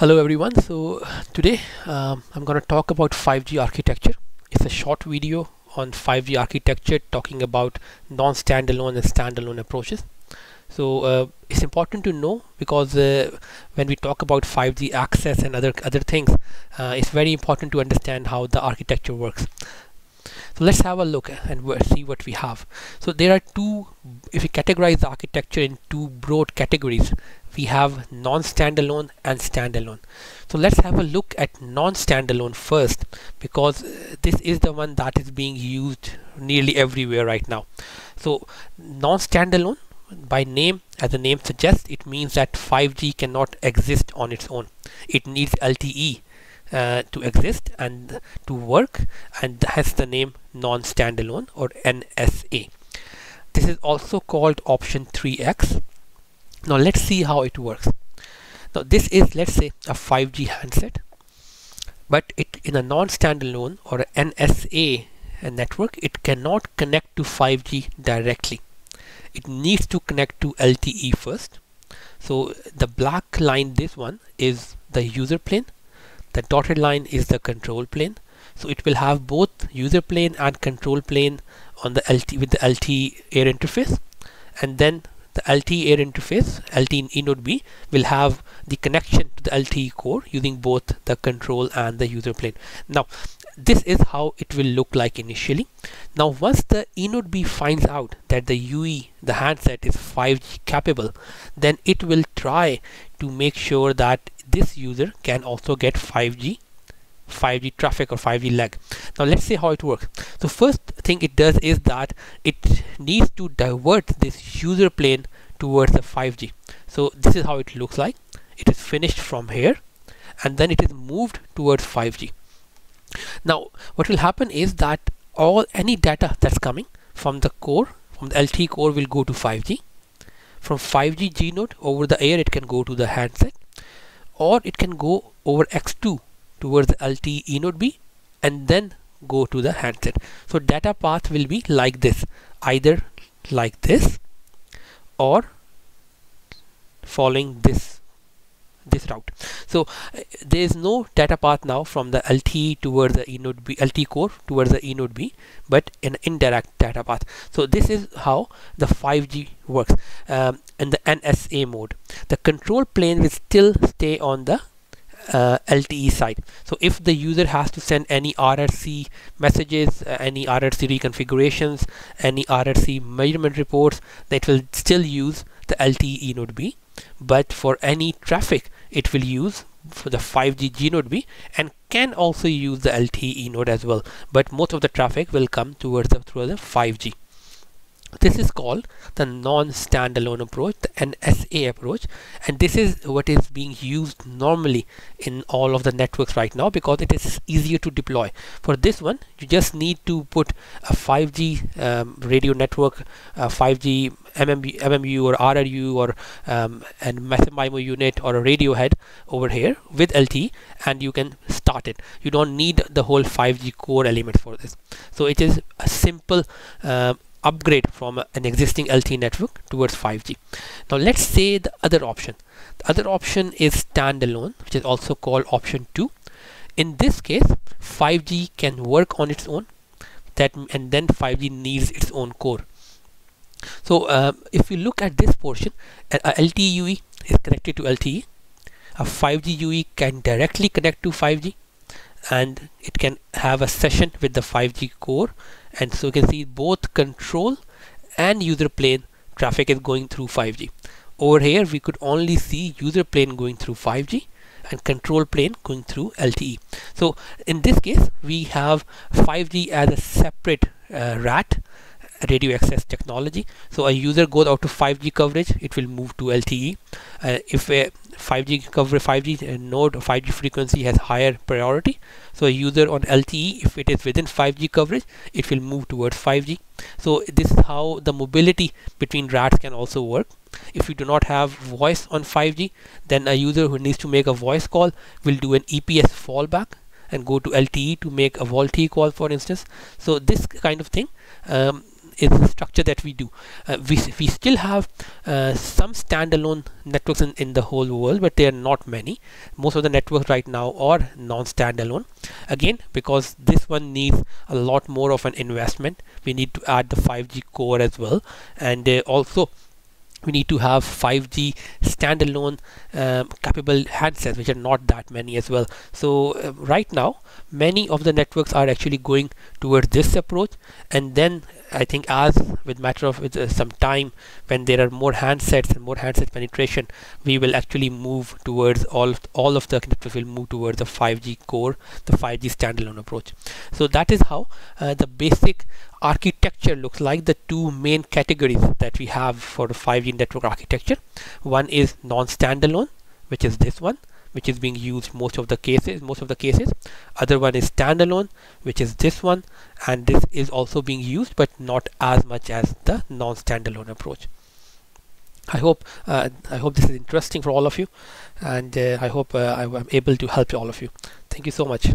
Hello everyone. So today um, I'm going to talk about 5G architecture. It's a short video on 5G architecture talking about non-standalone and standalone approaches. So uh, it's important to know because uh, when we talk about 5G access and other other things, uh, it's very important to understand how the architecture works. So let's have a look and see what we have. So there are two, if we categorize the architecture in two broad categories, we have non-standalone and standalone. So let's have a look at non-standalone first because uh, this is the one that is being used nearly everywhere right now. So non-standalone by name as the name suggests it means that 5G cannot exist on its own. It needs LTE uh, to exist and to work and has the name non-standalone or NSA. This is also called option 3x. Now let's see how it works. Now this is let's say a 5G handset but it in a non-standalone or NSA network it cannot connect to 5G directly. It needs to connect to LTE first. So the black line this one is the user plane the dotted line is the control plane so it will have both user plane and control plane on the LT with the LT air interface and then the LT air interface LT eNodeB B will have the connection to the LTE core using both the control and the user plane. Now this is how it will look like initially. Now once the node B finds out that the UE the handset is 5G capable then it will try to make sure that this user can also get 5G 5G traffic or 5G leg. Now let's see how it works. So first thing it does is that it needs to divert this user plane towards the 5G. So this is how it looks like. It is finished from here and then it is moved towards 5G. Now what will happen is that all any data that's coming from the core from the LT core will go to 5G. From 5G G node over the air it can go to the handset or it can go over X2 towards LTE eNodeB B and then go to the handset. So data path will be like this, either like this or following this this route. So there is no data path now from the LTE towards the eNodeB B, LTE core towards the eNodeB, B, but an indirect data path. So this is how the 5G works um, in the NSA mode. The control plane will still stay on the uh, LTE side. So if the user has to send any RRC messages, uh, any RRC reconfigurations, any RRC measurement reports, that will still use the LTE node B. But for any traffic it will use for the 5G gNodeB and can also use the LTE node as well. But most of the traffic will come towards the through the 5G this is called the non-standalone approach the NSA approach and this is what is being used normally in all of the networks right now because it is easier to deploy. For this one you just need to put a 5G um, radio network 5G MMU, MMU or RRU or um, and massive MIMO unit or a radio head over here with LTE and you can start it. You don't need the whole 5G core element for this. So it is a simple uh, upgrade from an existing LTE network towards 5G. Now let's say the other option. The other option is standalone, which is also called option 2. In this case, 5G can work on its own that and then 5G needs its own core. So uh, if you look at this portion, a, a LTE UE is connected to LTE. A 5G UE can directly connect to 5G and it can have a session with the 5G core and so you can see both control and user plane traffic is going through 5G over here we could only see user plane going through 5G and control plane going through LTE so in this case we have 5G as a separate uh, RAT radio access technology. So a user goes out to 5G coverage it will move to LTE uh, if a 5G cover 5G uh, node or 5G frequency has higher priority so a user on LTE if it is within 5G coverage it will move towards 5G so this is how the mobility between RATs can also work. If you do not have voice on 5G then a user who needs to make a voice call will do an EPS fallback and go to LTE to make a VoLTE call for instance. So this kind of thing um, is the structure that we do. Uh, we, we still have uh, some standalone networks in, in the whole world, but they are not many. Most of the networks right now are non-standalone. Again, because this one needs a lot more of an investment, we need to add the 5G core as well. And uh, also we need to have 5G standalone um, capable handsets which are not that many as well so uh, right now many of the networks are actually going towards this approach and then I think as with matter of with, uh, some time when there are more handsets and more handset penetration we will actually move towards all of, all of the networks will move towards the 5G core the 5G standalone approach. So that is how uh, the basic architecture looks like the two main categories that we have for the 5G network architecture. One is non-standalone which is this one which is being used most of the cases most of the cases. Other one is standalone which is this one and this is also being used but not as much as the non-standalone approach. I hope uh, I hope this is interesting for all of you and uh, I hope uh, I am able to help all of you. Thank you so much